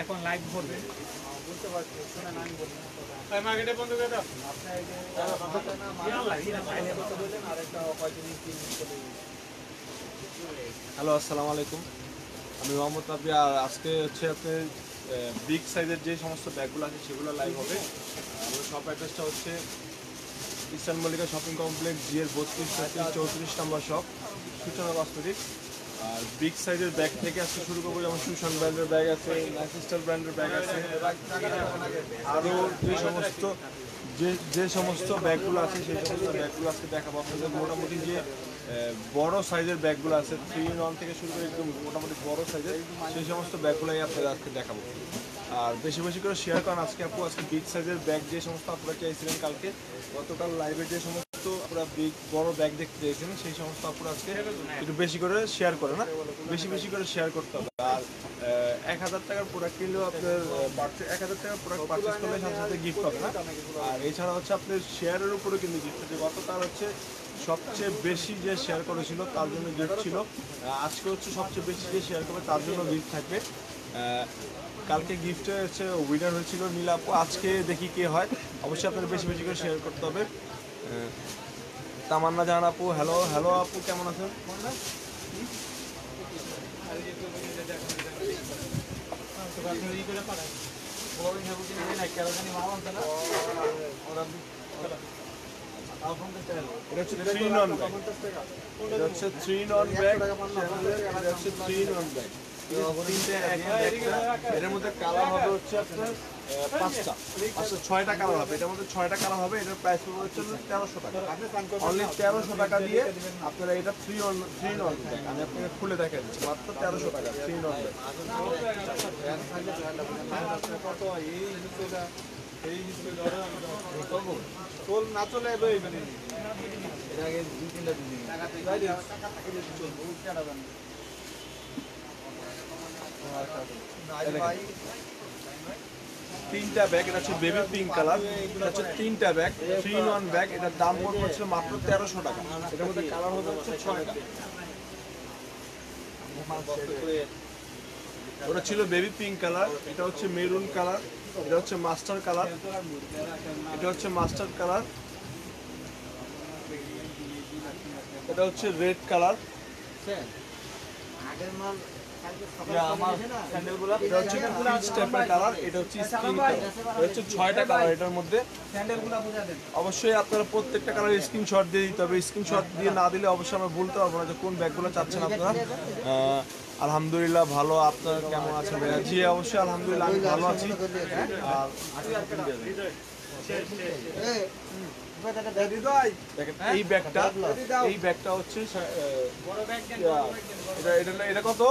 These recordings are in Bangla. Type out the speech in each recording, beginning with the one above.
এখন লাইভ করবে। বুঝতে পারছি শুনে মার্কেটে বন্ধ করে দাও। এই যে তিন হ্যালো আসসালামু আলাইকুম। আমি মোহাম্মদ রাবি আর আজকে হচ্ছে আপনার বিগ সাইজের যে সমস্ত ব্যাগগুলো আছে সেগুলো লাইভ হবে। আমাদের শপ অ্যাড্রেসটা হচ্ছে ইস্টার্ন মল্লিকা শপিং কমপ্লেক্স জিএর বত্রিশ চৌত্রিশ নম্বর শপ সূচনা কসমেটিক আর বিগ সাইজের ব্যাগ থেকে আজকে শুরু করব, যেমন সুশান ব্র্যান্ডের ব্যাগ আছে নাইসিস্টার ব্র্যান্ডের ব্যাগ আছে। আরও যে সমস্ত, যে যে সমস্ত ব্যাগগুলো আছে, সেই সমস্ত ব্যাগগুলো আজকে দেখাবো আপনাদের। মোটামুটি যে বড় সাইজের ব্যাগগুলো আছে থ্রি ইন ওয়ান থেকে শুরু করে একদম মোটামুটি বড় সাইজের সেই সমস্ত ব্যাগগুলোই আপনাদের আজকে দেখাবো। আর বেশি বেশি করে শেয়ার করেন। আজকে আপু, আজকে বিগ সাইজের ব্যাগ যে সমস্ত আপনারা চাইছিলেন কালকে, গতকাল লাইভে যে সমস্ত আপনারা বিগ বড় ব্যাগ দেখতে চাইছিলেন সেই সমস্ত আপনারা একটু বেশি করে শেয়ার করে, না? বেশি বেশি করে শেয়ার করতে হবে। আর এক হাজার টাকার প্রোডাক্ট কিনলেও আপনার এক হাজার টাকার প্রোডাক্ট পারচেস করলে সাথে সাথে গিফট পাবে না? আর এছাড়া হচ্ছে আপনার শেয়ারের উপরে কিন্তু গিফট আছে গতকাল হচ্ছে সবচেয়ে বেশি যে শেয়ার করেছিল, তার জন্য গিফট ছিল। আজকে হচ্ছে সবচেয়ে বেশি যে শেয়ার করবে, তার জন্য গিফট থাকবে। কালকে গিফটে হচ্ছে উইনার হয়েছিল নীলা আপু আজকে দেখি কে হয়। অবশ্যই আপনাদের বেশি বেশি করে শেয়ার করতে হবে। তামান্না জাহান আপু হ্যালো হ্যালো আপু, কেমন আছেন? এটা হচ্ছে three in one bag three in one bag এটার মধ্যে কালার হবে হচ্ছে আপনার পাঁচটা। আচ্ছা ছয়টা কালার হবে। এটার মধ্যে ছয়টা কালার হবে, এটার প্রাইস তেরোশো টাকা। অনলি তেরোশো টাকা দিয়ে আপনারা এটা থ্রি অন থ্রি ব্যাগ আমি আপনাকে খুলে দেখা মাত্র তেরোশো টাকা থ্রি কত এই না চলে দিন যাই দিন চলবো কেনাবেন ভাই তিনটা ব্যাগ এটা হচ্ছে বেবি পিঙ্ক কালার এটা হচ্ছে তিনটা bag three in one bag এটার দাম পড়বে হচ্ছে মাত্র তেরোশো টাকা। এটার মধ্যে কালার হবে হচ্ছে ছয়টা। ওটা ছিল বেবি পিঙ্ক কালার এটা হচ্ছে মেরুন কালার এটা হচ্ছে মাস্টার কালার এটা হচ্ছে মাস্টার কালার এটা হচ্ছে রেড কালার আগের মাল অবশ্যই আপনারা প্রত্যেকটা কালার স্ক্রিনশট দিয়ে দিতে হবে। স্ক্রিনশট দিয়ে না দিলে অবশ্যই আমরা বলতে পারব না যে কোন ব্যাগগুলো চাচ্ছেন আপনারা। আলহামদুলিল্লাহ ভালো। আপনার কেমন আছেন ভাইয়া? জি অবশ্যই আলহামদুলিল্লাহ আমি ভালো আছি। এই ব্যাগটা এই ব্যাগটা হচ্ছে এটা কত?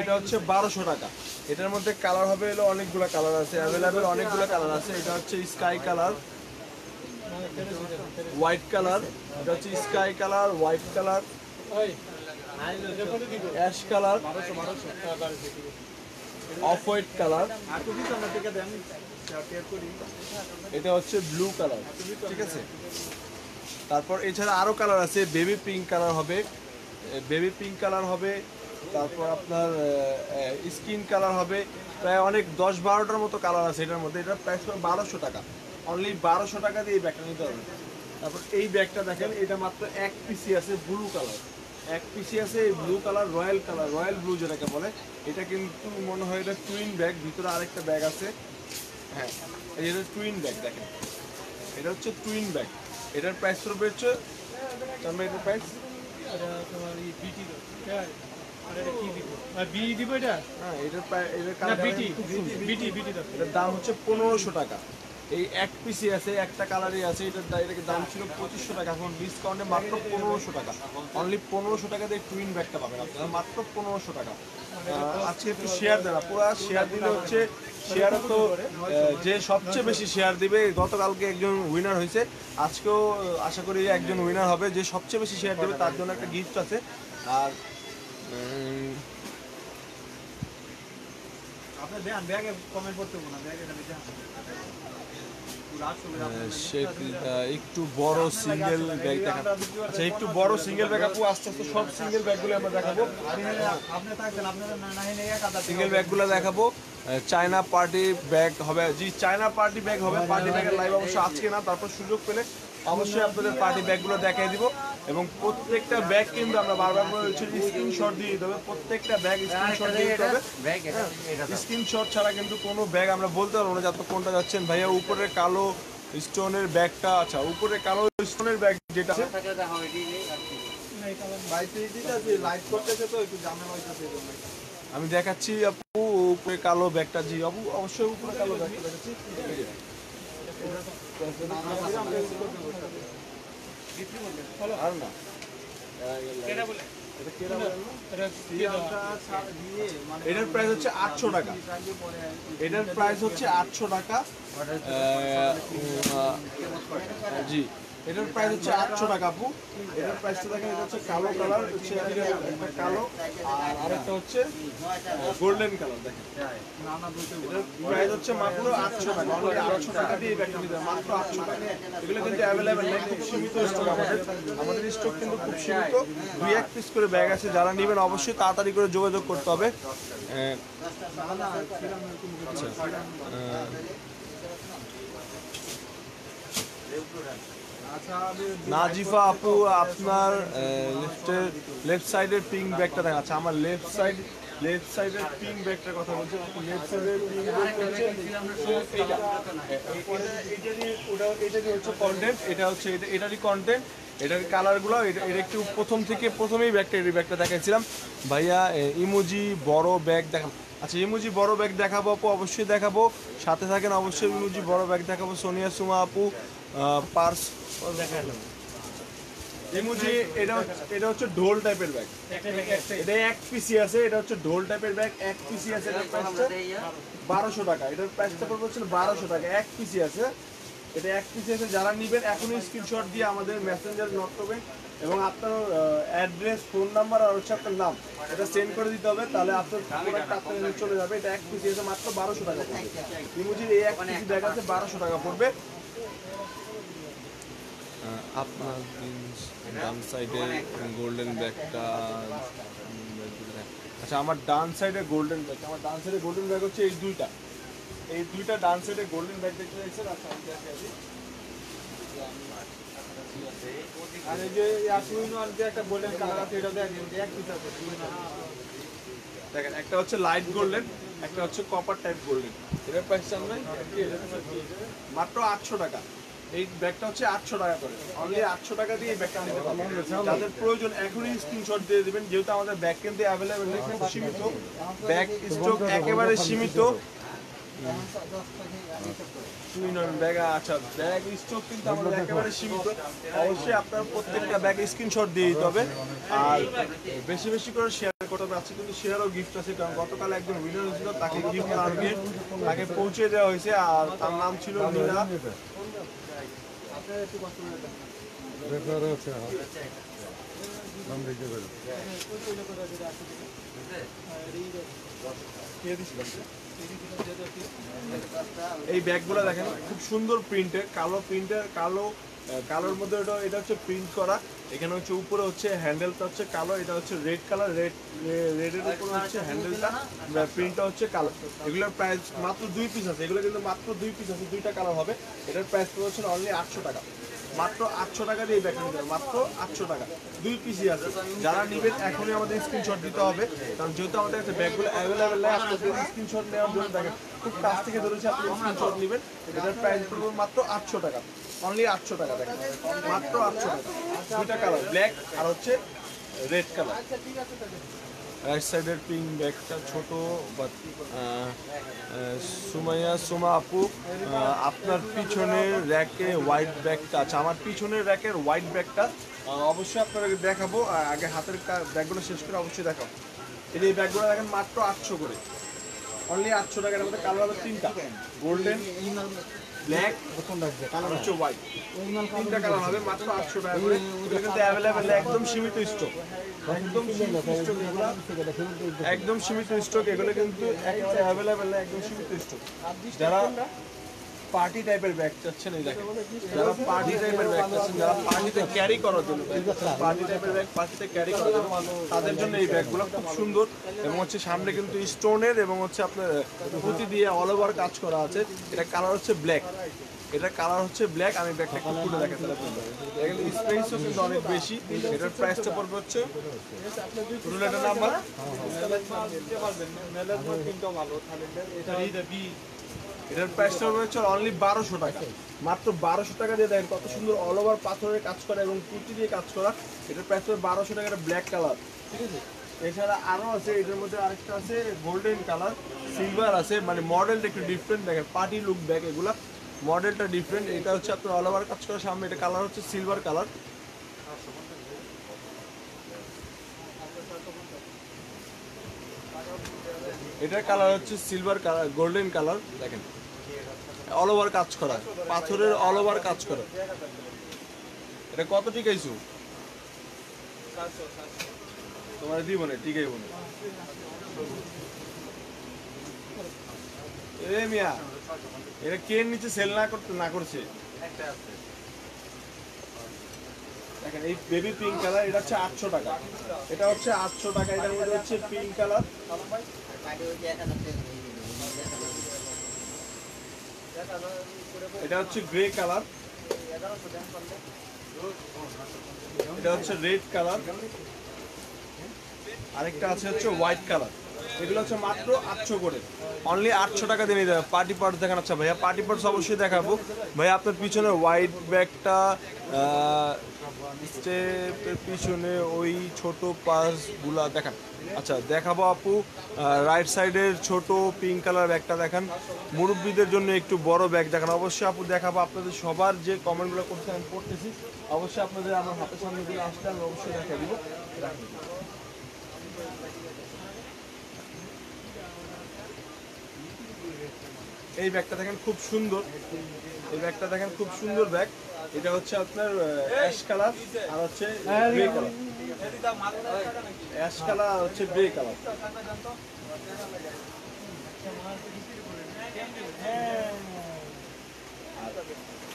এটা হচ্ছে বারোশো টাকা। এটার মধ্যে কালার হবে হলো অনেকগুলো কালার আছে অ্যাভেলেবেল অনেকগুলো কালার আছে। এটা হচ্ছে স্কাই কালার হোয়াইট কালার এটা হচ্ছে sky colour white colour ash colour off white colour এটা হচ্ছে ব্লু কালার ঠিক আছে? তারপর এছাড়া আরও কালার আছে বেবি পিঙ্ক কালার হবে। বেবি পিঙ্ক কালার হবে, তারপর আপনার স্কিন কালার হবে, প্রায় অনেক দশ বারোটার মতো কালার আছে এটার মধ্যে। এটা প্রাইস বারোশো টাকা। অনলি বারোশো টাকা দিয়ে এই ব্যাগটা নিতে হবে। তারপর এই ব্যাগটা দেখেন, এটা মাত্র এক পিসি আছে ব্লু কালার এক পিসি আছে এই blue colour royal colour royal blue যেটাকে বলে। এটা কিন্তু মনে হয় এটা টুইন ব্যাগ ভিতরে আরেকটা ব্যাগ আছে। হ্যাঁ এটা টুইন ব্যাগ দেখেন। এটা হচ্ছে টুইন ব্যাগ এটার প্রাইস পড়বে হচ্ছে এটার প্রাইস এটা তোমার এই বিটি হ্যাঁ বিটি বিটি দাম হচ্ছে পনেরোশো টাকা। এই এক পিসি আছে, একটা কালারই আছে, এটার দা- দাম ছিল পঁচিশশো টাকা, এখন ডিসকাউন্টে মাত্র পনেরোশো টাকা। অনলি পনেরোশো টাকা দিয়ে টুইন ব্যাগটা পাবেন আপনারা, মাত্র পনেরোশো টাকা। আজকে একটু শেয়ার দেন পুরো শেয়ার দিলে হচ্ছে শেয়ারে তো যে সবচেয়ে বেশি শেয়ার দিবে, গতকালকে একজন উইনার হয়েছে, আজকেও আশা করি একজন উইনার হবে, যে সবচেয়ে বেশি শেয়ার দেবে, তার জন্য একটা গিফট আছে। আর আপনি দেন ব্যাগে কমেন্ট করতে না, ব্যাগে একটু বড় সিঙ্গেল ব্যাগ দেখাবো। আচ্ছা একটু বড় সিঙ্গেল ব্যাগ আপু, আস্তে আস্তে সব সিঙ্গেল ব্যাগগুলো আমরা দেখাবো। সিঙ্গেল ব্যাগগুলো দেখাবো। চায়না পার্টি ব্যাগ হবে। জি চায়না পার্টি ব্যাগ হবে। পার্টি ব্যাগের লাইভ অবশ্য আজকে না, তারপর সুযোগ পেলে অবশ্যই আপনাদের পার্টি ব্যাগগুলো দেখাই দিব এবং প্রত্যেকটা ব্যাগ কিন্তু আমরা বারবার বলে হচ্ছে স্ক্রিনশট দিয়ে দিতে হবে। প্রত্যেকটা ব্যাগ স্ক্রিনশট দিয়ে দিতে হবে। স্ক্রিনশট ছাড়া কিন্তু কোনো ব্যাগ আমরা বলতে পারব না যে আপনি কোনটা যাচ্ছেন। ভাইয়া উপরে কালো স্টোনের ব্যাগটা আচ্ছা উপরে কালো স্টোনের ব্যাগ যেটা আছে। বাইতে দিতে আছে লাইট করতেছে তো একটু ঝামেলা হইতাছে এই জন্য। আমি দেখাচ্ছি আপু উপরে কালো ব্যাগটা জি আপু অবশ্যই উপরে কালো ব্যাগটা দেখাচ্ছি। আর প্রাইস হচ্ছে আটশো টাকা। এটার প্রাইস হচ্ছে আটশো টাকা জি। এটার প্রাইস হচ্ছে আটশো টাকা, আপু। এটার প্রাইসটা দেখেন, এটা হচ্ছে কালো কালার একটা কালো, আর আরেকটা হচ্ছে গোল্ডেন কালার দেখেন। প্রাইস হচ্ছে মাত্র আটশো টাকা অনলি আটশো টাকা দিয়ে মাত্র আটশো টাকা। এগুলো কিন্তু অ্যাভেলেবেল নেই, খুব সীমিত স্টক আমাদের। আমাদের স্টক কিন্তু খুব সীমিত। দুই এক পিস করে ব্যাগ আছে, যারা নেবেন অবশ্যই তাড়াতাড়ি করে যোগাযোগ করতে হবে। আচ্ছা নাজিফা আপু আপনার লেফটের লেফট সাইডের পিঙ্ক ব্যাগটা দেখা আচ্ছা আমার লেফট সাইড লেফট সাইডের পিঙ্ক ব্যাগটার কথা বলছি আপু লেফট সাইডের পিঙ্ক ব্যাগটা হচ্ছে এটা- এটারই হচ্ছে কন্টেন্ট এটা হচ্ছে এটা এটারই কন্টেন্ট এটার কালারগুলো এটা একটু প্রথম থেকে প্রথমেই ব্যাগটা এই ব্যাগটা দেখাচ্ছিলাম ভাইয়া ইমোজি বড় ব্যাগ দেখাম আচ্ছা ইমোজি বড় ব্যাগ দেখাবো আপু অবশ্যই দেখাবো। সাথে থাকেন অবশ্যই ইমোজি বড় ব্যাগ দেখাবো সোনিয়া সুমা আপু। পার্স। দেখালাম এটা এটা হচ্ছে ঢোল টাইপের ব্যাগ। এটা এক পিসি আছে, এটা হচ্ছে ঢোল টাইপের ব্যাগ এক পিসি আছে এটার বারোশো টাকা। এটার প্রাইসটা পড়বে বারোশো টাকা, এক পিসি আছে। এটা এক পিসি আছে, যারা নেবেন এখনই স্ক্রিনশট দিয়ে আমাদের মেসেঞ্জার নক করবেন এবং আপনার অ্যাড্রেস ফোন নাম্বার আর হচ্ছে আপনার নাম, এটা সেন্ড করে দিতে হবে, তাহলে আপনার প্রোডাক্ট চলে যাবে। এটা এক পিসি আছে মাত্র বারোশো টাকা পড়বে। ইমোজির এই এক পিসি ব্যাগ আছে, বারোশো টাকা পড়বে। আপনার ডান সাইডে গোল্ডেন ব্যাগটা আচ্ছা আমার ডান সাইডে গোল্ডেন ব্যাগ আমার ডান সাইডে গোল্ডেন ব্যাগ হচ্ছে এই দুইটা। এই দুইটা ডান সাইডে গোল্ডেন ব্যাগ দেখতে চাইছেন আচ্ছা আর এই যে একটা গোল্ডেন এটা একটা হচ্ছে লাইট গোল্ডেন একটা হচ্ছে কপার টাইপ গোল্ডেন এটার প্রাইস মাত্র আটশো টাকা। এই ব্যাগটা হচ্ছে আটশো টাকা করে। অনলি আটশো টাকা দিয়ে এই ব্যাগটা নিতে পারবেন। যাদের প্রয়োজন, এখনই স্ক্রিনশট দিয়ে দেবেন। যেহেতু আমাদের ব্যাগ কিন্তু অ্যাভেলেবেল সীমিত। ব্যাগ স্টক একেবারে সীমিত। ব্যাগ আচ্ছা ব্যাগ স্টক কিন্তু আমাদের একেবারে সীমিত। অবশ্যই আপনার প্রত্যেকটা ব্যাগ স্ক্রিনশট দিয়ে দিতে হবে। আর বেশি বেশি করে শেয়ার করতে হবে। আজকে কিন্তু শেয়ারও গিফট আছে কারণ গতকাল একজন উইনার হয়েছিল তাকে গিফট আনবে তাকে পৌঁছে দেওয়া হয়েছে। আর তার নাম ছিল নীলা। এই ব্যাগগুলো দেখেন, খুব সুন্দর প্রিন্টের কালো প্রিন্টের কালো কালোর মধ্যে এটা এটা হচ্ছে প্রিন্ট করা। এখানে হচ্ছে উপরে হচ্ছে হ্যান্ডেলটা হচ্ছে কালো, এটা হচ্ছে রেড কালার রেড রেডের উপরে হচ্ছে হ্যান্ডেলটা প্রিন্টটা হচ্ছে কালো। এগুলোর প্রাইস মাত্র দুই পিস আছে, এগুলো কিন্তু মাত্র দুই পিস আছে, দুইটা কালার হবে। এটার প্রাইস হচ্ছে অনলি আটশো টাকা। মাত্র আটশো টাকা দিয়ে ব্যাগটা নিতে মাত্র আটশো টাকা। দুই পিসই আছে। যারা নেবেন, এখনই আমাদের স্ক্রিনশট দিতে হবে। কারণ যেহেতু আমাদের কাছে ব্যাগগুলো অ্যাভেলেবেল নেই আপনাদের স্ক্রিনশট নেওয়ার জন্য দেখেন খুব কাছ থেকে ধরেছে আপনি স্ক্রিনশট নেবেন। এটার প্রাইস পড়বে মাত্র আটশো টাকা। অনলি আটশো টাকা দেখেন। মাত্র আটশো টাকা। দুইটা কালার ব্ল্যাক আর হচ্ছে রেড কালার রাইট সাইডের পিঙ্ক ব্যাগটা ছোট বাট সুমাইয়া, সুমা আপু আপনার পিছনের র্যাকে হোয়াইট ব্যাগটা আচ্ছা আমার পিছনের র্যাকের হোয়াইট ব্যাগটা অবশ্যই আপনাদেরকে দেখাবো। আগে হাতের ব্যাগগুলো শেষ করে অবশ্যই দেখাবো এই এই ব্যাগগুলো দেখেন মাত্র আটশো করে। অনলি আটশো টাকার মধ্যে কালার তিনটা। গোল্ডেন ব্ল্যাক হচ্ছে হোয়াইট তিনটা কালার হবে মাত্র আটশো টাকা করে। কিন্তু অ্যাভেলেবেল একদম সীমিত স্টক একদম সীমিত স্টক এগুলো। একদম সীমিত স্টক এগুলো কিন্তু অ্যাভেলেবেল একদম সীমিত স্টক যারা পার্টি টাইপের ব্যাগ চাচ্ছেন এই দেখেন। যারা পার্টি টাইপের ব্যাগ চাচ্ছেন যারা পার্টিতে ক্যারি করার জন্য পার্টি টাইপের ব্যাগ পার্টিতে ক্যারি করার জন্য তাদের জন্য এই ব্যাগগুলো খুব সুন্দর এবং হচ্ছে সামনে কিন্তু স্টোনের এবং হচ্ছে আপনার পুঁতি দিয়ে অল ওভার কাজ করা আছে। এটা কালার হচ্ছে ব্ল্যাক এটার কালার হচ্ছে ব্ল্যাক আমি ব্যাগটা একটু খুলে দেখাতে আপনাদের স্পেসও কিন্তু অনেক বেশি। এটার প্রাইসটা পড়বে হচ্ছে রুলেটার নাম্বার। নিতে পারবেন মেলের মাল কিনতেও ভালো। এটা এটার প্রাইসটা হচ্ছে অনলি বারোশো টাকা। মাত্র বারোশো টাকা দিয়ে দেখেন কত সুন্দর অল ওভার পাথরের কাজ করা এবং কুর্তি দিয়ে কাজ করা। এটার প্রাইস হবে বারোশো টাকা ব্ল্যাক কালার ঠিক আছে? এছাড়া আরও আছে, এটার মধ্যে আরেকটা আছে গোল্ডেন কালার সিলভার আছে মানে মডেলটা একটু ডিফারেন্ট দেখেন পার্টি লুক ব্যাগ এগুলা। মডেলটা ডিফারেন্ট এটা হচ্ছে আপনার অল ওভার কাজ করা সামনে, এটা কালার হচ্ছে সিলভার কালার এটার কালার হচ্ছে সিলভার কালার গোল্ডেন কালার দেখেন। অল ওভার কাজ করা। পাথরের অল ওভার কাজ করা। এটা কত টিকাইছু? তোমার দিব না টিকাইব না এ মিয়া এটা কে নিচে সেল না করতে, না করছে? দেখেন, এই বেবি পিঙ্ক কালার এটা হচ্ছে আটশো টাকা। এটা হচ্ছে আটশো টাকা, এটার মধ্যে হচ্ছে পিঙ্ক কালার এটা হচ্ছে গ্রে কালার। এটা হচ্ছে রেড কালার। আরেকটা আছে হচ্ছে হোয়াইট কালার। এগুলো হচ্ছে মাত্র আটশো করে। অনলি আটশো টাকা দিয়ে যাবে। পার্টি পার্টস দেখান আচ্ছা ভাইয়া। পার্টি পার্টস অবশ্যই দেখাবো। ভাইয়া, আপনার পিছনে হোয়াইট ব্যাগটা স্টেপের পিছনে ওই ছোট পাসগুলা দেখান। আচ্ছা দেখাবো আপু। রাইট সাইডের ছোট পিঙ্ক কালার ব্যাগটা দেখান। মুরব্বীদের জন্য একটু বড় ব্যাগ দেখান। অবশ্যই আপু, দেখাবো আপনাদের সবার যে কমেন্টগুলো করতে আমি পড়তেছি। অবশ্যই আপনাদের আমার হাতের সামনে দিয়ে আসলে আমি অবশ্যই দেখা দিব। এই ব্যাগটা দেখেন খুব সুন্দর। এই ব্যাগটা দেখেন খুব সুন্দর ব্যাগ। এটা হচ্ছে আপনার অ্যাশ কালার আর হচ্ছে গ্রে কালার অ্যাশ কালার আর হচ্ছে গ্রে কালার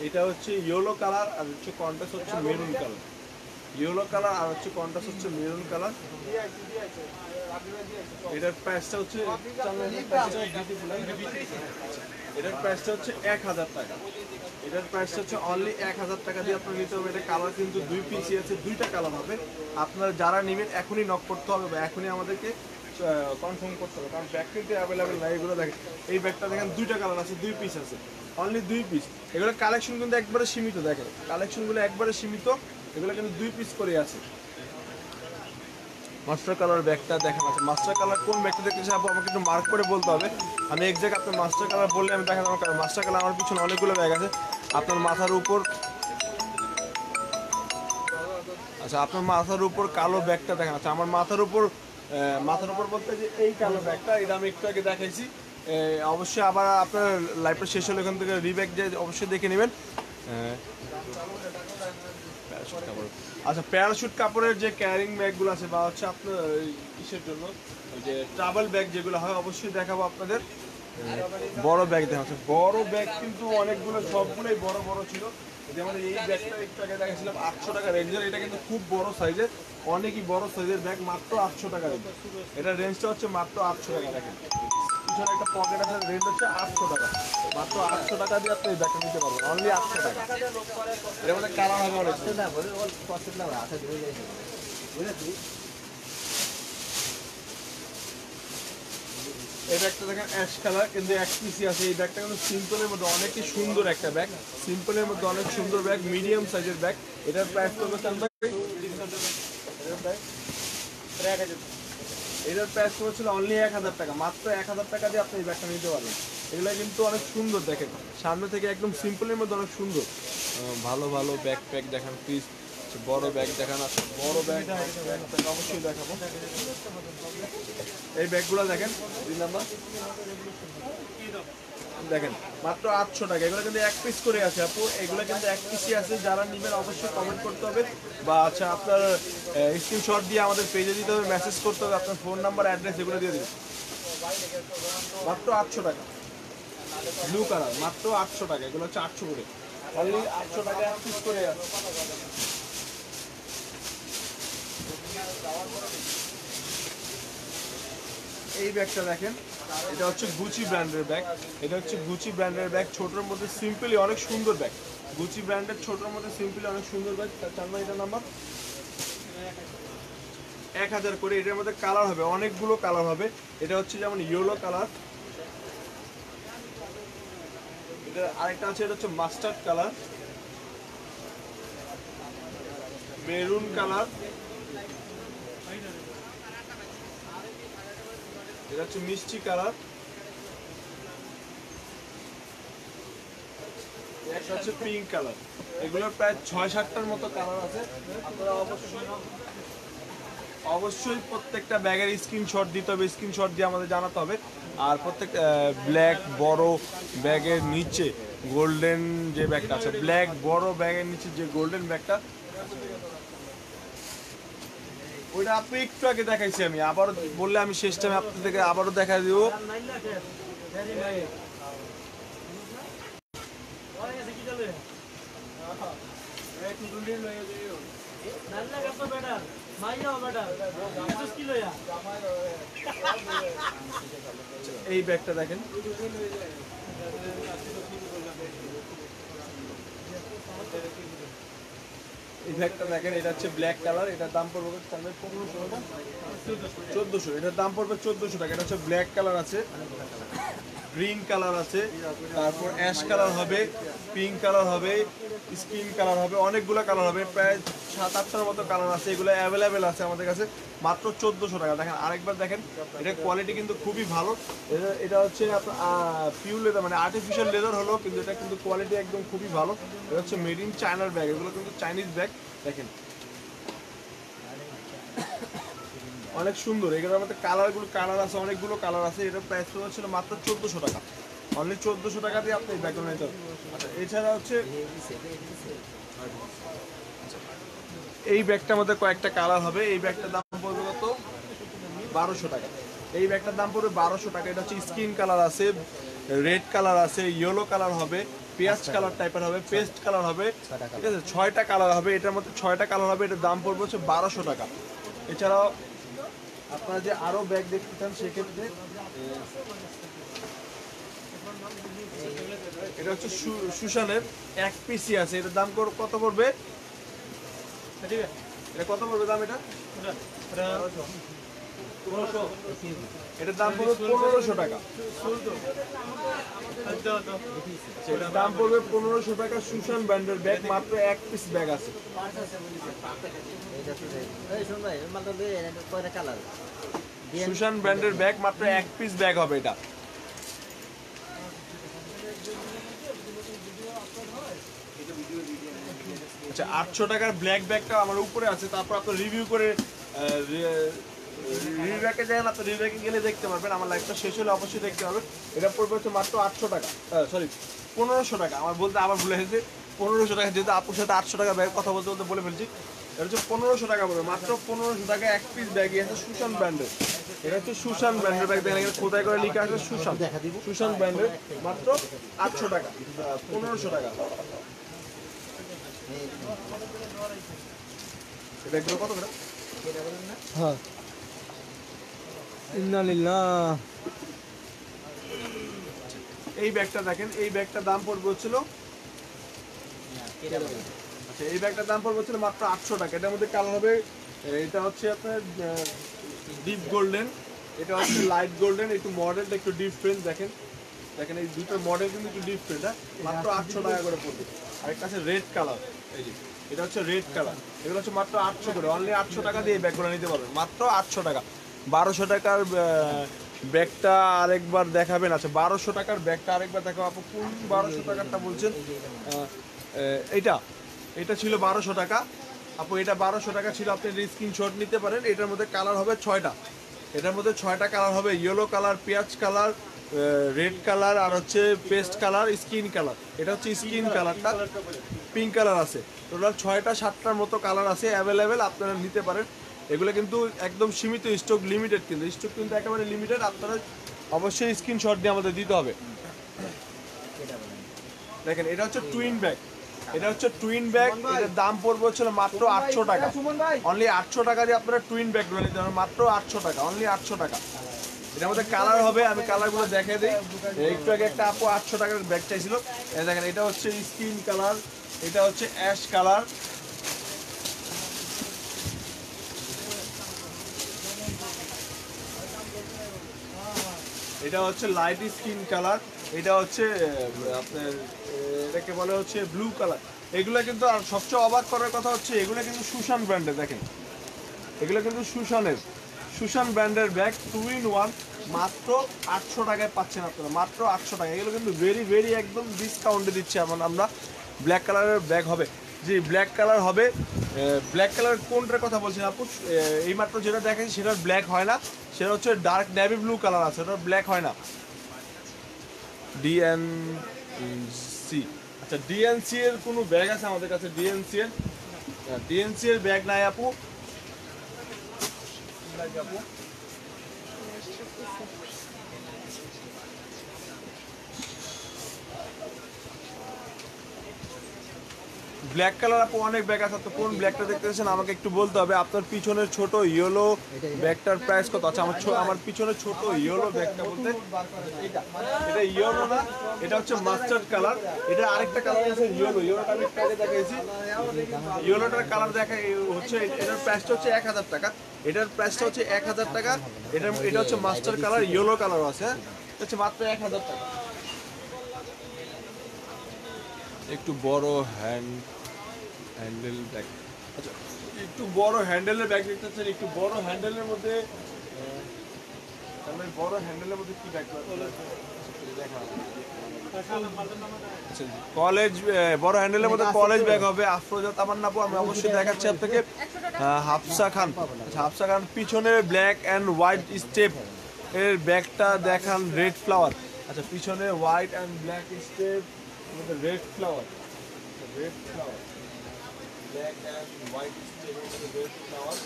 এটা হচ্ছে ইয়েলো কালার আর হচ্ছে কন্ট্রাস্ট হচ্ছে মেরুন কালার ইয়েলো কালার আর হচ্ছে কন্ট্রাস্ট হচ্ছে মেরুন কালার এটার প্রাইসটা হচ্ছে এটার প্রাইসটা হচ্ছে এক হাজার টাকা। এটার প্রাইসটা হচ্ছে অনলি এক হাজার টাকা দিয়ে আপনার নিতে হবে। এটা কালার কিন্তু দুই পিসি আছে দুইটা কালার হবে। আপনারা যারা নেবেন এখনই নক করতে হবে বা এখনই আমাদেরকে কনফার্ম করতে হবে। কারণ ব্যাগ কিন্তু অ্যাভেলেবেল নাই এগুলো দেখেন। এই ব্যাগটা দেখেন দুইটা কালার আছে দুই পিস আছে। অনলি দুই পিস এগুলো কালেকশন কিন্তু একবারে সীমিত দেখেন। কালেকশনগুলো একবারে সীমিত এগুলো কিন্তু দুই পিস করে আছে। মাস্টার কালার ব্যাগটা দেখেন আছে। মাস্টার কালার কোন ব্যাগটা দেখতে চাই আমাকে একটু মার্ক করে বলতে হবে। আমি এক্সাক্ট আপনার মাস্টার কালার বললে আমি দেখাতে আমার মাস্টার কালার আমার পিছনে অনেকগুলো ব্যাগ আছে। আপনার মাথার উপর আচ্ছা আপনার মাথার উপর কালো ব্যাগটা দেখেন আচ্ছা আমার মাথার উপর মাথার উপর বলতে যে এই কালো ব্যাগটা, এটা আমি একটু আগে দেখাইছি। অবশ্যই আবার আপনার লাইফটা শেষ হলে এখান থেকে রিব্যাগ যে অবশ্যই দেখে নেবেন। আচ্ছা প্যারাশুট কাপড়ের যে ক্যারিং ব্যাগগুলো আছে বা হচ্ছে আপনার ইসের জন্য? যে ট্রাভেল ব্যাগ যেগুলো হয়, অবশ্যই দেখাবো আপনাদের। বড় ব্যাগ দেখাচ্ছে বড় ব্যাগ কিন্তু অনেকগুলো, সবগুলোই বড় বড় ছিল। যেমন এই ব্যাগটা একটু আগে দেখাছিলাম আটশো টাকা রেঞ্জের এটা কিন্তু খুব বড় সাইজের অনেকই বড় সাইজের ব্যাগ মাত্র আটশো টাকা এটা রেঞ্জটা হচ্ছে মাত্র আটশো টাকা। দেখেন পিছনে একটা পকেট আছে রেঞ্জ হচ্ছে আটশো টাকা। মাত্র আটশো টাকা দিয়ে আপনি ব্যাগটা নিতে পারবেন অনলি আটশো টাকা। এর মধ্যে কালার হবে অনেক এই ব্যাগটা দেখেন অ্যাশ কালার কিন্তু এক পিসি আছে। এই ব্যাগটা কিন্তু সিম্পলের মধ্যে অনেকই সুন্দর একটা ব্যাগ সিম্পলের মধ্যে অনেক সুন্দর ব্যাগ মিডিয়াম সাইজের ব্যাগ এটার প্রাইস করবে চান ভাই এটার প্রাইস পড়েছিল অনলি এক হাজার টাকা। মাত্র এক হাজার টাকা দিয়ে আপনি এই ব্যাগটা নিতে পারবেন। এগুলো কিন্তু অনেক সুন্দর দেখেন। সামনে থেকে একদম সিম্পলের মধ্যে অনেক সুন্দর। ভালো ভালো ব্যাগ প্যাক দেখান পিস বড় ব্যাগ দেখান আছে বড় ব্যাগ অবশ্যই দেখাবো। এই ব্যাগগুলো দেখেন দুই নাম্বার দেখেন, মাত্র আটশো টাকা। এগুলো কিন্তু এক পিস করে আছে, আপু। এগুলো কিন্তু এক পিসই আছে। যারা নেবেন অবশ্যই কমেন্ট করতে হবে। বা আচ্ছা আপনার স্ক্রিনশট দিয়ে আমাদের পেজে দিতে হবে মেসেজ করতে হবে, আপনার ফোন নাম্বার অ্যাড্রেস এগুলো দিয়ে দিন মাত্র আটশো টাকা। ব্লু কালার মাত্র আটশো টাকা। এগুলো হচ্ছে আটশো করে। অনলি আটশো টাকা এক পিস করে এই ব্যাগটা দেখেন, এটা হচ্ছে গুচি ব্র্যান্ডের ব্যাগ এটা হচ্ছে গুচি ব্র্যান্ডের ব্যাগ ছোটোর মধ্যে সিম্পলি অনেক সুন্দর ব্যাগ গুচি ব্র্যান্ডের ছোটোর মধ্যে সিম্পলি অনেক সুন্দর ব্যাগ তার চার এটা নাম্বার এক হাজার করে, এটার মধ্যে কালার হবে, অনেকগুলো কালার হবে। এটা হচ্ছে যেমন ইয়েলো কালার এটা আরেকটা আছে, এটা হচ্ছে মাস্টার্ড কালার মেরুন কালার এটা হচ্ছে মিষ্টি কালার। হচ্ছে পিঙ্ক কালার। এগুলোর প্রায় ছয় সাতটার মতো কালার আছে। অবশ্যই অবশ্যই প্রত্যেকটা ব্যাগের স্ক্রিনশট দিতে হবে স্ক্রিনশট দিয়ে আমাদের জানাতে হবে। আর প্রত্যেক ব্ল্যাক বড় ব্যাগের নিচে গোল্ডেন যে ব্যাগটা আছে ব্ল্যাক বড় ব্যাগের নিচে যে গোল্ডেন ব্যাগটা ওইটা আপনি একটু আগে দেখাইছি আমি। আবার বললে আমি শেষ টাইমে আপনাদেরকে আবারও দেখা দিব। এই ব্যাগটা দেখেন। এই একটা দেখেন, এটা হচ্ছে ব্ল্যাক কালার এটার দাম পড়বে চোদ্দোশো। এটার দাম পড়বে চোদ্দোশো টাকা, এটা হচ্ছে ব্ল্যাক কালার আছে। গ্রিন কালার আছে, তারপর অ্যাশ কালার হবে, পিঙ্ক কালার হবে, স্কিন কালার হবে, অনেকগুলো কালার হবে, প্রায় সাত, আটটার মতো কালার আছে, এগুলো অ্যাভেলেবেল আছে আমাদের কাছে, মাত্র চোদ্দোশো টাকা। দেখেন, আরেকবার দেখেন, এটা কোয়ালিটি কিন্তু খুবই ভালো। এটা এটা হচ্ছে আপনার পিউর লেদার মানে আর্টিফিশিয়াল লেদার হলো, কিন্তু এটা কিন্তু কোয়ালিটি একদম খুবই ভালো। এটা হচ্ছে মেড ইন চায়নার ব্যাগ এগুলো কিন্তু চাইনিজ ব্যাগ দেখেন অনেক সুন্দর। এগুলোর মধ্যে কালারগুলো কালার আছে অনেকগুলো কালার আছে। এটা প্রাইস ছিল মাত্র চোদ্দোশো টাকা। অনলি চোদ্দোশো টাকা দিয়ে আপনি এই নিতে। আচ্ছা এছাড়া হচ্ছে এই ব্যাগটার মধ্যে কয়েকটা কালার হবে। এই ব্যাগটার দাম পড়বে কত? বারোশো টাকা। এই ব্যাগটার দাম পড়বে বারোশো টাকা। এটা হচ্ছে স্কিন কালার আছে রেড কালার আছে ইয়েলো কালার হবে পেঁয়াজ কালার টাইপের হবে পেস্ট কালার হবে। ঠিক আছে? ছয়টা কালার হবে। এটার মধ্যে ছয়টা কালার হবে। এটার দাম পড়বে হচ্ছে বারোশো টাকা। এছাড়াও আপনারা যে আরও ব্যাগ দেখতে চান সেক্ষেত্রে এটা হচ্ছে সুশানের এক পিসি আছে। এটার দাম কত পড়বে? এটা কত পড়বে দাম এটা এটার দাম পড়বে পনেরোশো টাকা। এটার দাম পড়বে পনেরোশো টাকা সুশান ব্র্যান্ডের ব্যাগ, মাত্র এক পিস ব্যাগ আছে। সুশান ব্র্যান্ডের ব্যাগ, মাত্র এক পিস ব্যাগ হবে এটা। আচ্ছা আটশো টাকার ব্ল্যাক ব্যাগটা আমার উপরে আছে, তারপর আপনার রিভিউ করে রিভিউকে যান আপনি রিভিউকে গেলে দেখতে পারবেন আমার লাইফটা শেষ হলে অবশ্যই দেখতে পারবেন। এটা পড়বে হচ্ছে মাত্র আটশো টাকা। সরি পনেরোশো টাকা। আমার বলতে আবার ভুলে গেছে পনেরোশো টাকা যেহেতু আপুর সাথে আটশো টাকা ব্যাগ কথা বলতে বলতে বলে ফেলছি। এটা হচ্ছে পনেরোশো টাকা পড়বে মাত্র পনেরোশো টাকা এক পিস ব্যাগই আছে সুশান ব্র্যান্ডের। এটা হচ্ছে সুশান ব্র্যান্ডের ব্যাগ দেখেন এখানে কোথায় করে লিখা আছে সুশান সুশান ব্র্যান্ডের মাত্র আটশো টাকা পনেরোশো টাকা। ব্যাগগুলো কত করে? হ্যাঁ। এই ব্যাগটা দেখেন, এই ব্যাগটার দাম পড়বে হচ্ছিল আচ্ছা এই ব্যাগটার দাম পড়বে হচ্ছিল মাত্র আটশো টাকা। এটার মধ্যে কালার হবে, এটা হচ্ছে আপনার ডিপ গোল্ডেন এটা হচ্ছে লাইট গোল্ডেন একটু মডেলটা একটু ডিফারেন্ট দেখেন। দেখেন, এই দুটোর মডেল কিন্তু একটু ডিফারেন্ট হ্যাঁ? মাত্র আটশো টাকা করে পড়বে। আরেকটা আছে রেড কালার এই যে, এটা হচ্ছে রেড কালার এগুলো হচ্ছে মাত্র আটশো করে অনলি আটশো টাকা দিয়ে এই ব্যাগগুলো নিতে পারবেন, মাত্র আটশো টাকা। বারোশো টাকার ব্যাগটা আরেকবার দেখাবেন। আচ্ছা বারোশো টাকার ব্যাগটা আরেকবার দেখাবো আপু, কোন বারোশো টাকারটা বলছেন? এইটা এটা ছিল বারোশো টাকা। আপু, এটা বারোশো টাকা ছিল, আপনি স্ক্রিনশট নিতে পারেন। এটার মধ্যে কালার হবে ছয়টা। এটার মধ্যে ছয়টা কালার হবে ইয়েলো কালার পেঁয়াজ কালার রেড কালার আর হচ্ছে পেস্ট কালার স্কিন কালার এটা হচ্ছে স্কিন কালারটা পিঙ্ক কালার আছে। টোটাল ছয়টা, সাতটার মতো কালার আছে। অ্যাভেলেবেল আপনারা নিতে পারেন। এগুলো কিন্তু একদম সীমিত স্টক লিমিটেড কিন্তু। স্টক কিন্তু একেবারে লিমিটেড আপনারা অবশ্যই স্ক্রিনশট দিয়ে আমাদের দিতে হবে। দেখেন এটা হচ্ছে টুইন ব্যাগ এটা হচ্ছে টুইন ব্যাগ এটার দাম পড়বে হচ্ছে মাত্র আটশো টাকা। সুমন ভাই। অনলি আটশো টাকা দিয়ে আপনারা টুইন ব্যাগগুলো নিতে পারেন মাত্র আটশো টাকা অনলি আটশো টাকা। এটার মধ্যে কালার হবে আমি কালারগুলো দেখে দিই। একটু আগে একটা আপু আটশো টাকার ব্যাগ চাইছিল। এই দেখেন এটা হচ্ছে স্কিন কালার এটা হচ্ছে অ্যাশ কালার এটা হচ্ছে লাইট স্কিন কালার এটা হচ্ছে আপনার এটাকে বলে হচ্ছে ব্লু কালার এগুলো কিন্তু আর সবচেয়ে অবাক করার কথা হচ্ছে, এগুলো কিন্তু সুশান ব্র্যান্ডের দেখেন। এগুলো কিন্তু সুশানের, সুশান ব্র্যান্ডের ব্যাগ টু ইন ওয়ান মাত্র আটশো টাকায় পাচ্ছেন আপনারা, মাত্র আটশো টাকা এগুলো কিন্তু ভেরি ভেরি একদম ডিসকাউন্টে দিচ্ছি এমন আমরা ব্ল্যাক কালারের ব্যাগ হবে। জি ব্ল্যাক কালার হবে। ব্ল্যাক কালার কোনটার কথা বলছেন আপু? আহ, এই মাত্র যেটা দেখেছি সেটার ব্ল্যাক হয় না। সেটা হচ্ছে ডার্ক নেভি ব্লু কালার আছে ওটার ব্ল্যাক হয় না। ডিএন সি আচ্ছা ডিএনসি এর কোনো ব্যাগ আছে আমাদের কাছে? ডিএনসি এর? ডিএনসি এর ব্যাগ নাই আপু আপু। ব্ল্যাক কালার আপু অনেক ব্যাগ আছে, তো কোন ব্ল্যাকটা দেখতেছেন আমাকে একটু বলতে হবে, আপনার পিছনের ছোট ইয়েলো ব্যাগটার প্রাইস কত? আচ্ছা আমার আমার পিছনে ছোট ইয়েলো ব্যাগটা বলতে, এটা ইয়েলো না, এটা হচ্ছে মাস্টার্ড কালার এটা আরেকটা কালার আছে ইয়েলো ইয়েলোটা আমি আগে দেখাইছি। ইয়েলোটার কালার দেখা হচ্ছে, এটার প্রাইসটা হচ্ছে এক হাজার টাকা, এটার প্রাইসটা হচ্ছে এক হাজার টাকা এটা এটা হচ্ছে মাস্টার কালার ইয়েলো কালার আছে হ্যাঁ? হচ্ছে মাত্র এক হাজার টাকা। একটু বড় হ্যান্ড হ্যান্ডেল ব্যাগ আচ্ছা একটু বড় হ্যান্ডেলের ব্যাগ দেখতে চাচ্ছেন একটু বড় হ্যান্ডেলের মধ্যে তাহলে বড় হ্যান্ডেলের মধ্যে কি ব্যাগ আচ্ছা কলেজ বড় হ্যান্ডেলের মধ্যে কলেজ ব্যাগ হবে আফরোজা তামান্নাপু আমি অবশ্যই দেখাচ্ছি আপনাকে। হাফসা খান। আচ্ছা হাফসা খান পিছনে ব্ল্যাক অ্যান্ড হোয়াইট স্টেপ এর ব্যাগটা দেখান রেড ফ্লাওয়ার আচ্ছা পিছনে white and black step red flower red flower black and white red flower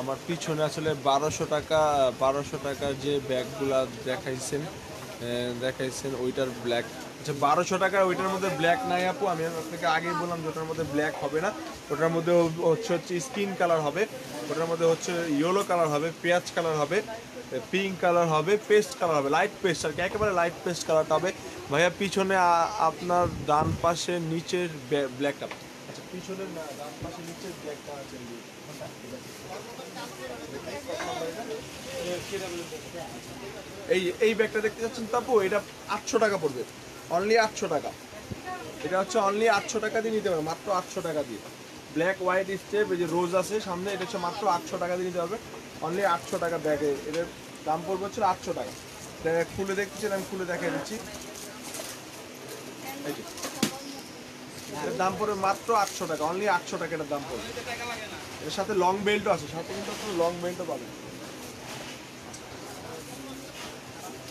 আমার পিছনে আসলে বারোশো টাকা বারোশো টাকার যে ব্যাগগুলা দেখাইছেন দেখাইছেন ওইটার ব্ল্যাক আচ্ছা বারোশো টাকা, ওইটার মধ্যে ব্ল্যাক নাই আপু। আমি আপনাকে আগেই বললাম যে ওটার মধ্যে ব্ল্যাক হবে না। ওটার মধ্যে হচ্ছে হচ্ছে স্কিন কালার হবে। ওটার মধ্যে হচ্ছে ইয়েলো কালার হবে, পেঁয়াজ কালার হবে পিঙ্ক কালার হবে পেস্ট কালার হবে লাইট পেস্ট আর কি, একেবারে লাইট পেস্ট কালারটা হবে। ভাইয়া, পিছনে আপনার ডান পাশে নিচের ব্ল্যাক ব্ল্যাকটা আচ্ছা পিছনের না, ডান পাশে নিচের ব্ল্যাকটা আছে। এই এই ব্যাগটা দেখতে যাচ্ছেন তাপু এটা আটশো টাকা পড়বে। অনলি আটশো টাকা। এটা হচ্ছে অনলি আটশো টাকা দিয়ে নিতে পারবে, মাত্র আটশো টাকা দিয়ে। ব্ল্যাক হোয়াইট স্টেপ এই যে রোজ আছে, সামনে এটা হচ্ছে মাত্র আটশো টাকা দিয়ে নিতে পারবে। অনলি আটশো টাকা ব্যাগে এটার দাম পড়বে হচ্ছে আটশো টাকা। খুলে দেখতেছেন, আমি খুলে দেখাই দিচ্ছি। দাম পড়বে মাত্র আটশো টাকা অনলি আটশো টাকা এটার দাম পড়বে। এর সাথে লং বেল্টও আছে, সাথে কিন্তু লং বেল্টও পাবেন।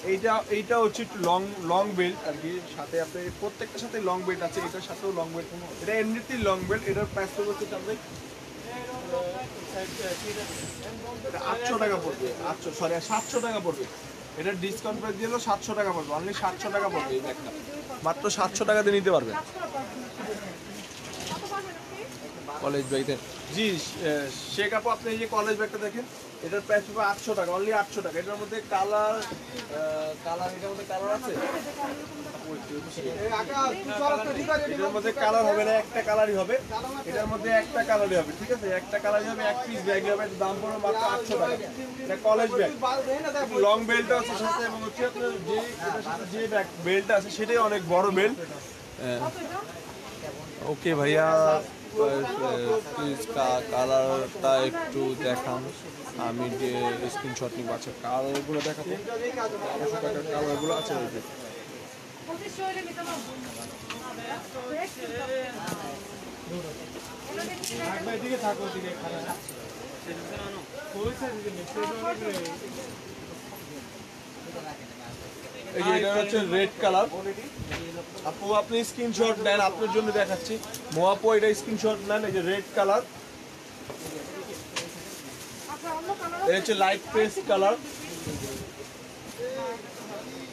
এইটা এইটা হচ্ছে একটু লং লং বেল্ট আর কি, সাথে আপনার প্রত্যেকটার সাথে লং বেল্ট আছে, এটার সাথেও লং বেল্ট এটা এমনিতেই লং বেল্ট এটার প্রাইস পড়বে হচ্ছে আপনার আটশো টাকা পড়বে, আটশো সরি সাতশো টাকা পড়বে। এটা ডিসকাউন্ট প্রাইস দিয়ে সাতশো টাকা পড়বে অনলি সাতশো টাকা পড়বে এই ব্যাগটা। মাত্র সাতশো টাকা দিয়ে নিতে পারবেন। কলেজ ব্যাগতে জি শেখ আপু, আপনি এই যে কলেজ ব্যাগটা দেখেন এটার প্রাইস হবে আটশো টাকা অনলি আটশো টাকা। এটার মধ্যে কালার কালার এটার মধ্যে কালার আছে? এটার মধ্যে কালার হবে না, একটা কালারই হবে। এটার মধ্যে একটা কালারই হবে, ঠিক আছে? একটা কালারই হবে, এক পিস ব্যাগ দাম মাত্র আটশো টাকা। কলেজ লং আছে যে ব্যাগ আছে, সেটাই অনেক বড় বেল্ট ওকে ভাইয়া প্লিজ কালারটা একটু দেখান আমি যে স্ক্রিনশট নিব আচ্ছা কালারগুলো দেখাতে একশো টাকার কালারগুলো আছে ওই যে। থাকবে এদিকে থাকো এই এটা হচ্ছে রেড কালার আপু, আপনি স্ক্রিনশট নেন, আপনার জন্য দেখাচ্ছি। মোয়াপো, এটা স্ক্রিনশট নেন, এই রেড কালার এটা হচ্ছে লাইট পেস্ট কালার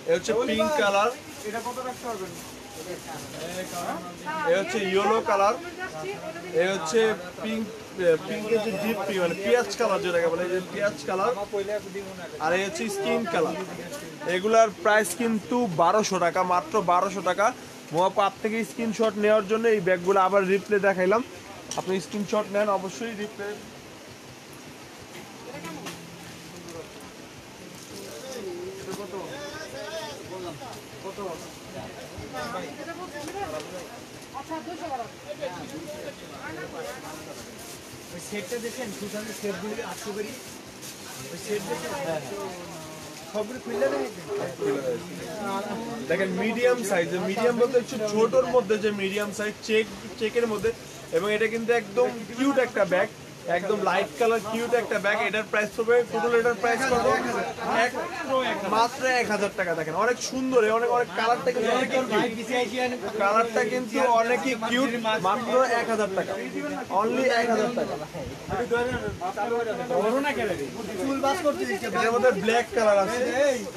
এটা হচ্ছে পিঙ্ক কালার এ হচ্ছে ইয়েলো কালার এ হচ্ছে পিঙ্ক মানে পেঁয়াজ কালার যেটাকে বলে যে পেঁয়াজ কালার আর এই হচ্ছে স্কিন কালার এগুলার প্রাইস কিন্তু বারোশো টাকা, মাত্র বারোশো টাকা। মোয়াপো আপ থেকে স্ক্রিনশট নেওয়ার জন্য এই ব্যাগগুলো আবার রিপ্লে দেখাইলাম। আপনি স্ক্রিনশট নেন, অবশ্যই রিপ্লে ওই সেটটা দেখেন সুশান্তের সেটগুলি আটশো করি। ওই সেট দেখেন সবগুলো খুললে দেখেন দেখেন মিডিয়াম সাইজ মিডিয়াম বলতে হচ্ছে ছোটর মধ্যে যে মিডিয়াম সাইজ চেক চেকের মধ্যে। এবং এটা কিন্তু একদম কিউট একটা ব্যাগ একদম লাইট কালার কিউট একটা ব্যাগ এটার প্রাইস পড়বে টোটাল এটার প্রাইস কত? মাত্র এক হাজার টাকা, দেখেন, অনেক সুন্দর অনেক অনেক কালারটা কিন্তু অনেক কালারটা কিন্তু অনেকই কিউট মাত্র এক হাজার টাকা। অনলি এক হাজার টাকা। এটার মধ্যে ব্ল্যাক কালার আছে,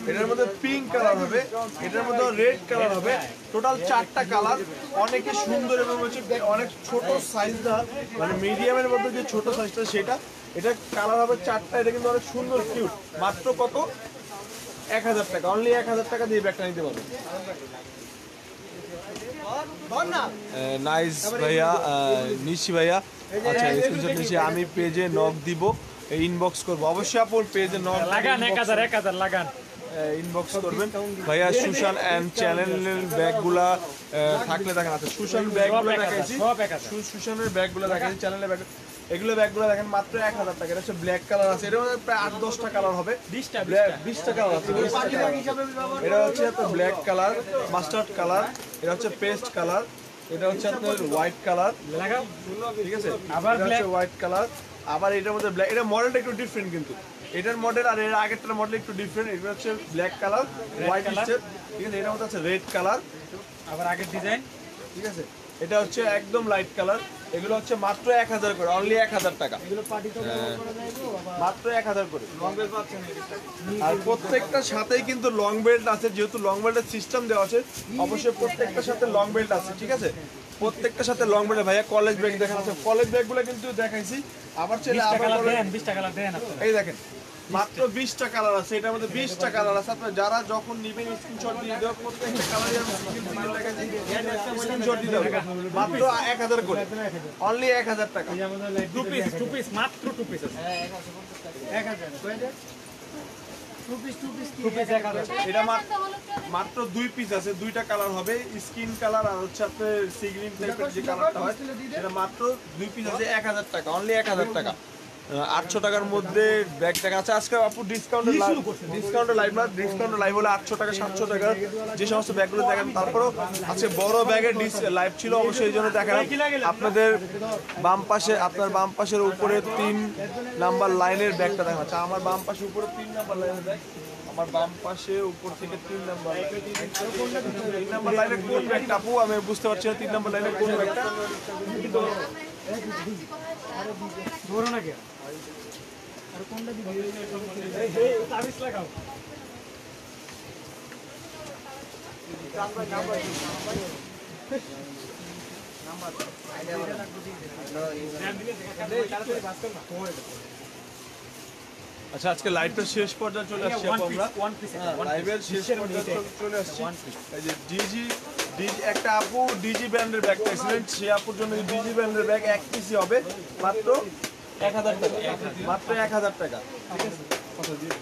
এটার মধ্যে পিঙ্ক কালার হবে, এটার মধ্যে রেড কালার হবে। টোটাল চারটা কালার অনেকে সুন্দর এবং হচ্ছে অনেক ছোট সাইজটা মানে মিডিয়ামের মধ্যে যে ছোট সাইজটা সেটা এটা কালার হবে চারটা এটা কিন্তু অনেক সুন্দর কিউট মাত্র কত? এক হাজার টাকা। অনলি এক হাজার টাকা দিয়ে ব্যাগটা নিতে পারবেন নাইস ভাইয়া নিশি ভাইয়া। আচ্ছা স্ক্রিনশট নিশি আমি পেজে নক দিব ইনবক্স করব। অবশ্যই আপনার পেজে নক লাগান এক হাজার এক হাজার লাগান। ইনবক্স করবেন। ভাইয়া সুশান এন্ড চ্যানেলের ব্যাগগুলা থাকলে দেখেন আচ্ছা সুশান ব্যাগগুলো দেখাইছি। সুশানের ব্যাগগুলো দেখাইছি চ্যানেলের ব্যাগ এগুলো ব্যাগগুলো দেখেন মাত্র এক হাজার টাকা। এটা হচ্ছে ব্ল্যাক কালার আছে। এটা প্রায় আট দশটা কালার হবে। বিশটা কালার আছে। 20টা colour আছে। এটা হচ্ছে আপনার ব্ল্যাক কালার মাস্টার্ড কালার এটা হচ্ছে পেস্ট কালার এটা হচ্ছে আপনার হোয়াইট কালার ঠিক আছে? আবার হচ্ছে হোয়াইট কালার আবার এটার মধ্যে ব্ল্যাক এটা মডেলটা একটু ডিফারেন্ট কিন্তু। এটার মডেল আর এর আগেরটার মডেল একটু ডিফারেন্ট এটা হচ্ছে ব্ল্যাক কালার হোয়াইট। স্টেপ ঠিক আছে মধ্যে আছে রেড কালার আবার আগের ডিজাইন ঠিক আছে এটা হচ্ছে একদম লাইট কালার এগুলো হচ্ছে মাত্র এক হাজার করে অনলি এক হাজার টাকা। হ্যাঁ। মাত্র এক হাজার করে। আর প্রত্যেকটার সাথেই কিন্তু লং বেল্ট আছে যেহেতু লং বেল্টের সিস্টেম দেওয়া আছে অবশ্যই প্রত্যেকটার সাথে লং বেল্ট আছে ঠিক আছে? প্রত্যেকটার সাথে লং বেল্ট ভাইয়া কলেজ ব্যাগ দেখা যাচ্ছে কলেজ ব্যাগগুলো কিন্তু দেখাইছি। আবার চলে আবার এই দেখেন মাত্র বিশটা কালার আছে এটার মধ্যে বিশটা কালার আছে। আপনারা যারা যখন নিবেন স্ক্রিনশট দিয়ে দেওয়া প্রত্যেকটা কালারই স্ক্রিনশট দিয়ে দেবো মাত্র এক হাজার করে। অনলি এক হাজার টাকা। টু পিস টু পিস মাত্র টু পিস আছে এক হাজার। এটা মাত্র দুই পিস আছে দুইটা কালার হবে। স্কিন কালার আর হচ্ছে আপনার টাইপের যে কালারটা হয় সেটা মাত্র দুই পিস আছে এক হাজার টাকা। অনলি এক হাজার টাকা। আটশো টাকার মধ্যে ব্যাগ টাকা আছে। আজকে আপু ডিসকাউন্টে ডিসকাউন্টে লাইভ না ডিসকাউন্টে লাইভ হলে আটশো টাকা সাতশো টাকা যে সমস্ত ব্যাগগুলো দেখেন তারপরও আজকে বড় ব্যাগের ডিস লাইভ ছিল অবশ্যই এই জন্য দেখেন আপনাদের বাম পাশে আপনার বাম পাশের উপরে তিন নাম্বার লাইনের ব্যাগটা দেখা যাচ্ছে। আমার বাম পাশে উপরে তিন নাম্বার লাইনের ব্যাগ আমার বাম পাশে উপর থেকে তিন নাম্বার তিন নাম্বার লাইনের কোন ব্যাগটা? আপু আমি বুঝতে পারছি না তিন নাম্বার লাইনের কোন ব্যাগটা। ধরো না কে তাবিজ লাগাও আচ্ছা আজকে লাইভটা শেষ পর্যায়ে চলে আসছি আপু আমরা ওয়ান পিস লাইভের শেষ পর্যায়ে চলে- চলে আসছি এই যে ডিজি ডিজি একটা আপু ডিজি ব্র্যান্ডের ব্যাগ পাইছিলেন সে আপুর জন্য ডিজি ব্র্যান্ডের ব্যাগ এক পিসি হবে মাত্র এক হাজার টাকা মাত্র এক হাজার টাকা। ঠিক আছে কত দিয়ে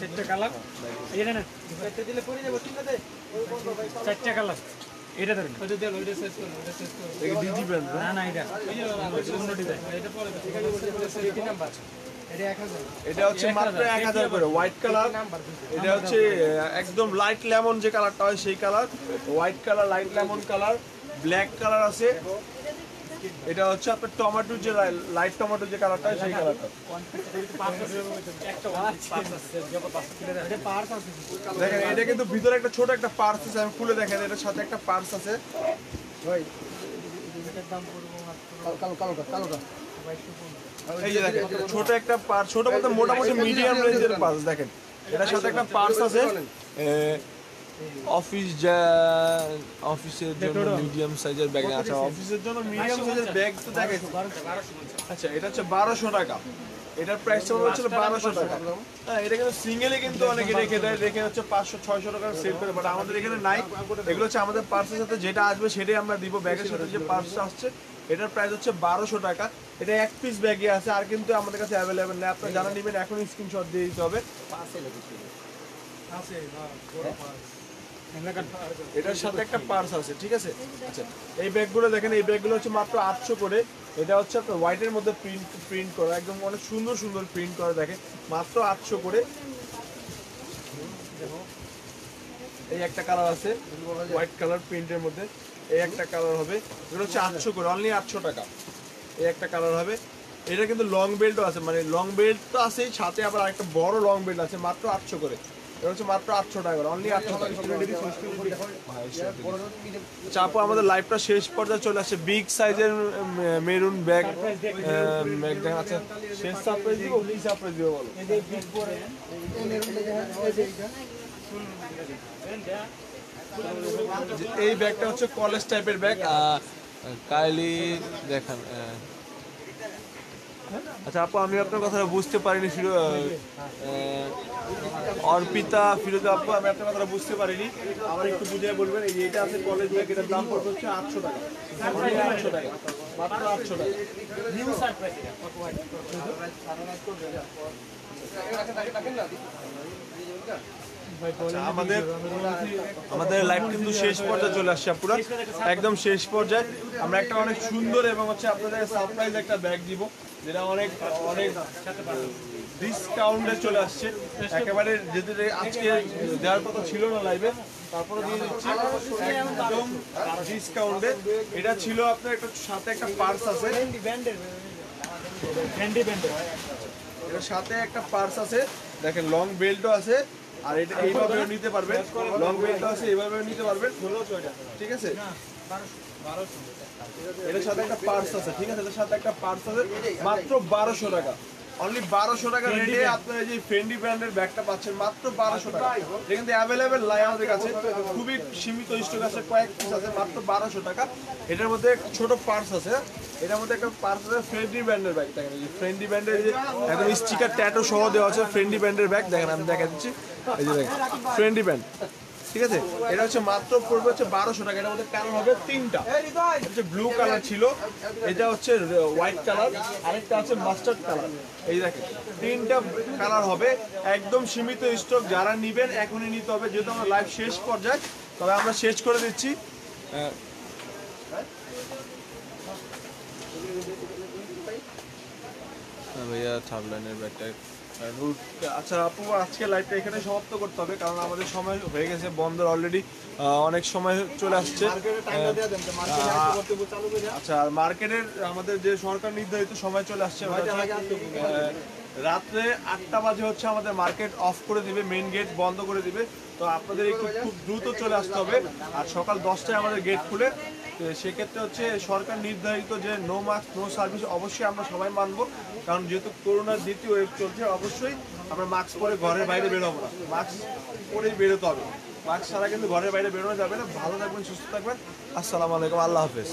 চারটা কালার। এটা না একটা দিলে পরে যাব ঠিক আছে? চারটা কালার। এটা ধরেন। ওইটা দিল ওইটা শেষ করো ওইটা শেষ করো। এটা ডিজি ব্র্যান্ড না? না এটা। অন্য ডিজাইন। এটা পরে ঠিক আছে ওইটা শেষ করো নাম্বার এটা হচ্ছে মাত্র এক হাজার করে হোয়াইট কালার এটা হচ্ছে একদম লাইট লেমন যে কালারটা হয় সেই colour white colour light lemon colour black colour আছে। এটা হচ্ছে আপনার টমেটোর যে লাইট টমেটোর যে কালারটা সেই কালারটা দেখেন এটা কিন্তু ভিতরে একটা ছোট একটা পার্স আছে আমি খুলে দেখেন এটার সাথে একটা পার্স আছে। কালো কালো কালো এই যে দেখেন ছোট একটা পার্স ছোট বলতে মোটামুটি মিডিয়াম রেঞ্জের পার্স দেখেন। এটার সাথে একটা পার্স আছে। অফিস যা অফিসের জন্য মিডিয়াম সাইজের ব্যাগ আচ্ছা অফিসের জন্য মিডিয়াম সাইজের ব্যাগ তো দেখেন আচ্ছা এটা হচ্ছে বারোশো টাকা। এটার প্রাইস হচ্ছে বারোশো টাকা। হ্যাঁ এটা কিন্তু সিঙ্গেলে কিন্তু অনেকে রেখে দেয় রেখে হচ্ছে পাঁচশো ছয়শো টাকা সেল করে বাট আমাদের এখানে নাই। এগুলো হচ্ছে আমাদের পার্সের সাথে যেটা আসবে সেটাই আমরা দিব ব্যাগের সাথে যে পার্সটা আসছে এটার প্রাইস হচ্ছে বারোশো টাকা। এটা এক পিস ব্যাগে আছে আর কিন্তু আমাদের কাছে অ্যাভেলেবেল নেই। আপনারা জানা নেবেন এখনই স্ক্রিনশট দিয়ে দিতে হবে। হ্যাঁ, পাঁচ। এটার সাথে একটা পার্স আছে, ঠিক আছে? আচ্ছা এই ব্যাগগুলো দেখেন, এই ব্যাগগুলো হচ্ছে মাত্র আটশো করে। এটা হচ্ছে আপনার হোয়াইটের মধ্যে প্রিন্ট প্রিন্ট করা, একদম অনেক সুন্দর সুন্দর প্রিন্ট করা, দেখেন, মাত্র আটশো করে। এই একটা কালার আছে হোয়াইট কালার প্রিন্টের মধ্যে। এই একটা কালার হবে এগুলো হচ্ছে আটশো করে অনলি আটশো টাকা। এই একটা কালার হবে। এটা কিন্তু লং বেল্টও আছে মানে লং বেল্ট তো আছেই, সাথে আবার একটা বড় লং বেল্ট আছে, মাত্র আটশো করে। এটা হচ্ছে মাত্র আটশো টাকা করে অনলি আটশো টাকা চাপো আমাদের লাইফটা শেষ পর্যায়ে চলে আসছে। বিগ সাইজের মেরুন ব্যাগ ব্যাগ দেখা আছে শেষ সারপ্রাইজ দিব কি সারপ্রাইজ দিব বলো। এই ব্যাগটা হচ্ছে কলেজ টাইপের ব্যাগ কাইলি দেখান আচ্ছা আপু আমি আপনার কথাটা বুঝতে পারিনি অর্পিতা ফিরোজা আপু আমি আপনার কথাটা বুঝতে পারিনি। আমার একটু বুঝিয়ে বলবেন এই এটা আছে কলেজ ব্যাগ এটার দাম পড়বে হচ্ছে আটশো টাকা। আটশো টাকা। মাত্র আটশো টাকা। আচ্ছা, আমাদের আমাদের লাইফ কিন্তু শেষ পর্যায়ে চলে আসছে পুরো একদম শেষ পর্যায়ে। আমরা একটা অনেক সুন্দর এবং হচ্ছে আপনাদের সারপ্রাইজ একটা ব্যাগ দিব। যেটা অনেক অনেক ডিসকাউন্টে চলে আসছে। একেবারে যেতে আজকে দেওয়ার কথা ছিল না লাইভে তারপরে দিয়ে দিচ্ছি। একদম ডিসকাউন্টে এটা ছিল আপনার একটা সাথে একটা পার্স আছে। এটার সাথে একটা পার্স আছে। দেখেন লং বেল্টও আছে। আর এটা এইভাবেও নিতে পারবেন। লং বেল্টও আছে, এইভাবেও নিতে পারবেন। ঠিক আছে? এটার সাথে একটা পার্স আছে ঠিক আছে? এটার সাথে একটা পার্স আছে মাত্র বারোশো টাকা। অনলি বারোশো টাকা রেটে আপনার এই যে ফেন্ডি ব্র্যান্ডের ব্যাগটা পাচ্ছেন মাত্র বারোশো টাকা। এটা কিন্তু অ্যাভেলেবেল লাই আমাদের কাছে খুবই সীমিত স্টক আছে কয়েক পিস আছে মাত্র বারোশো টাকা। এটার মধ্যে একটা ছোট পার্স আছে এটার মধ্যে একটা পার্স আছে ফ্রেন্ডি ব্র্যান্ডের ব্যাগ দেখেন এই যে ফ্রেন্ডি ব্র্যান্ডের যে একদম স্টিকার ট্যাটো সহ দেওয়া আছে ফ্রেন্ডি ব্র্যান্ডের ব্যাগ দেখেন আমি দেখা দিচ্ছি। এই যে দেখেন ফ্রেন্ডি ব্র্যান্ড ঠিক আছে? এটা হচ্ছে মাত্র পড়বে হচ্ছে বারোশো টাকা। এটার মধ্যে কালার হবে তিনটা। হচ্ছে ব্লু কালার ছিল। এটা হচ্ছে হোয়াইট কালার আরেকটা আছে মাস্টার্ড কালার এই দেখেন তিনটা কালার হবে। একদম সীমিত স্টক যারা নিবেন এখনই নিতে হবে। যেহেতু আমরা লাইভ শেষ পর্যায়ে তবে আমরা শেষ করে দিচ্ছি। আহ, হ্যাঁ ভাইয়া লাইনের ব্যাগটা আচ্ছা আপু আজকে লাইভটা এখানে সমাপ্ত করতে হবে কারণ আমাদের সময় হয়ে গেছে বন্ধের অলরেডি অনেক সময় চলে আসছে। আচ্ছা আর মার্কেটের আমাদের যে সরকার নির্ধারিত সময় চলে আসছে রাত্রে আটটা বাজে হচ্ছে আমাদের মার্কেট অফ করে দিবে মেইন গেট বন্ধ করে দিবে। তো আপনাদের একটু খুব দ্রুত চলে আসতে হবে। আর সকাল দশটায় আমাদের গেট খুলে সেক্ষেত্রে হচ্ছে সরকার নির্ধারিত যে নো মাস্ক নো সার্ভিস অবশ্যই আমরা সবাই মানব। কারণ যেহেতু করোনার দ্বিতীয় ওয়েব চলছে, অবশ্যই আমরা মাস্ক পরে ঘরের বাইরে বেরোবো না। মাস্ক পরেই বেরোতে হবে। মাস্ক ছাড়া কিন্তু ঘরের বাইরে বেরোনো যাবে না। ভালো থাকবেন, সুস্থ থাকবেন। আসসালামু আলাইকুম। আল্লাহ হাফেজ।